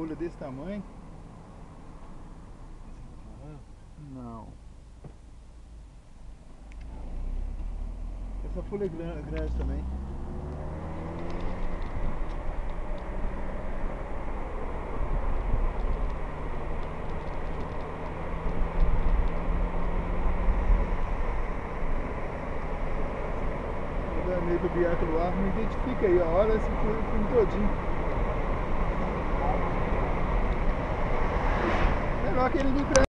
folha desse tamanho. Não. Essa folha é gran- grande também. Meio do biaco ar, me identifica aí, ó. olha esse filme todinho. Menor que ele me